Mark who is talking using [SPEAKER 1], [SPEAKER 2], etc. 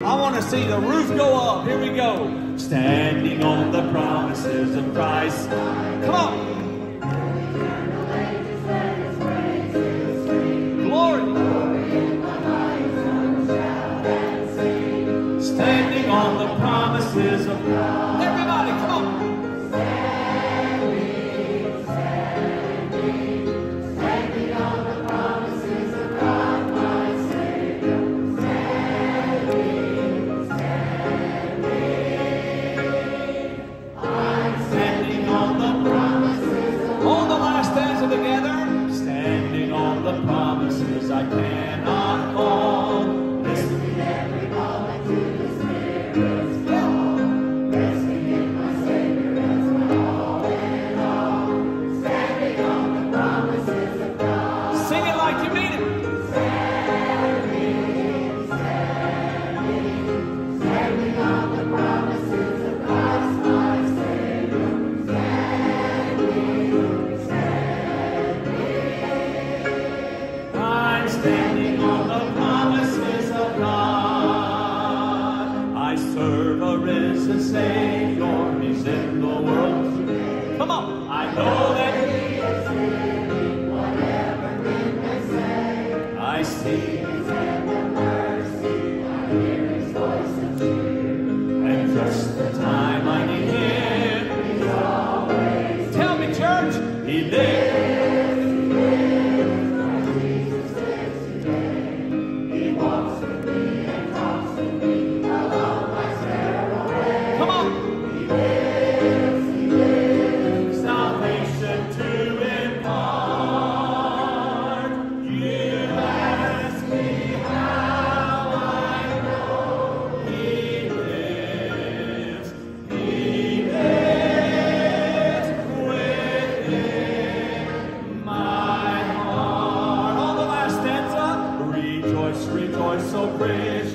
[SPEAKER 1] I want to see the roof go up. Here we go. Standing on the promises of Christ. Come on. Glory. Standing on the promises of God. like man. standing on the promises of God. I serve a risen Savior, he's in the world. praise.